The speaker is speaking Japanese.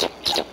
ちょっと。